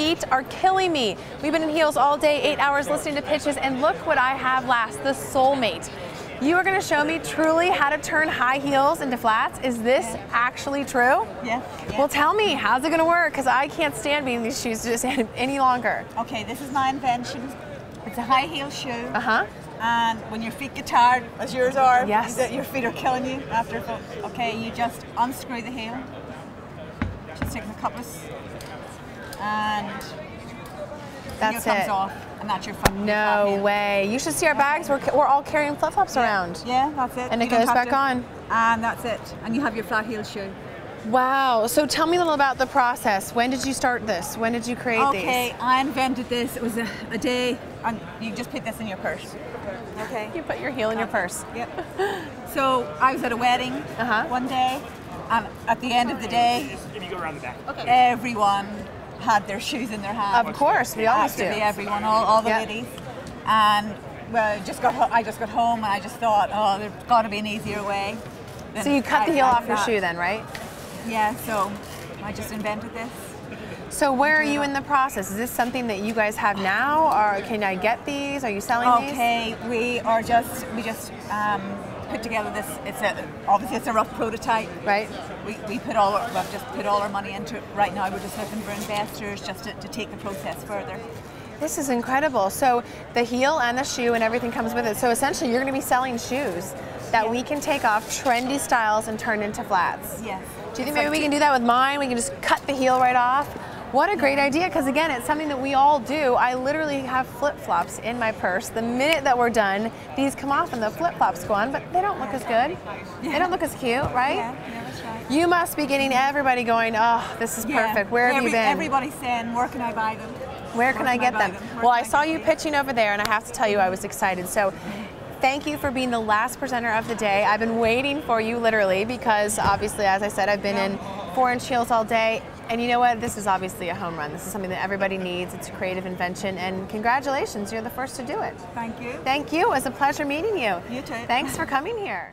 feet are killing me. We've been in heels all day, eight hours listening to pitches, and look what I have last, the Sole Mate. You are going to show me truly how to turn high heels into flats. Is this actually true? Yeah. Well, tell me, how's it going to work? Because I can't stand being in these shoes just any longer. Okay, this is my invention. It's a high heel shoe. Uh huh. And when your feet get tired, as yours are, Yes. that your feet are killing you after, okay, you just unscrew the heel. Just take a couple of, and That's comes it. off, and that's your flat flat No heel. way. You should see our bags. We're, we're all carrying flip flops around. Yeah, that's it. And it You don't goes back to- on. And that's it. And you have your flat heel shoe. Wow. So tell me a little about the process. When did you start this? When did you create Okay, I invented this. It was a, a day, and you just put this in your purse. Okay. these? You put your heel in your purse. Yep. So I was at a wedding Uh-huh. one day, and at the end of the day, If you go around the back. everyone had their shoes in their hand. Of course, we always do. Everyone, all, all the ladies. And well, I just got I just got home and I just thought, oh, there's got to be an easier way. So you cut the heel off your that. shoe then, right? Yeah. So I just invented this. So where are you in the process? Is this something that you guys have now, or can I get these? Are you selling these? Okay, we are just we just um, put together this. It's a obviously it's a rough prototype. Right. We, we put all our, we've just put all our money into it. Right now, we're just looking for investors just to, to take the process further. This is incredible. So the heel and the shoe and everything comes with it. So essentially, you're going to be selling shoes that we can take off trendy styles and turn into flats. Yes. Do you think It's maybe like we can do that with mine? We can just cut the heel right off. What a great idea! Because again, it's something that we all do. I literally have flip flops in my purse. The minute that we're done, these come off and the flip flops go on, but they don't look as good. They don't look as cute, right? Yeah, that's right. You must be getting everybody going. Oh, this is Yeah. perfect. Where have Every- you been? Everybody's saying, where can I buy them? Where can I get buy them? Where Well, I can saw you them? pitching over there, and I have to tell you, I was excited. So, thank you for being the last presenter of the day. I've been waiting for you literally because, obviously, as I said, I've been in four inch heels all day. And you know what? This is obviously a home run. This is something that everybody needs. It's a creative invention, and congratulations, you're the first to do it. Thank you. Thank you. It was a pleasure meeting you. You too. Thanks for coming here.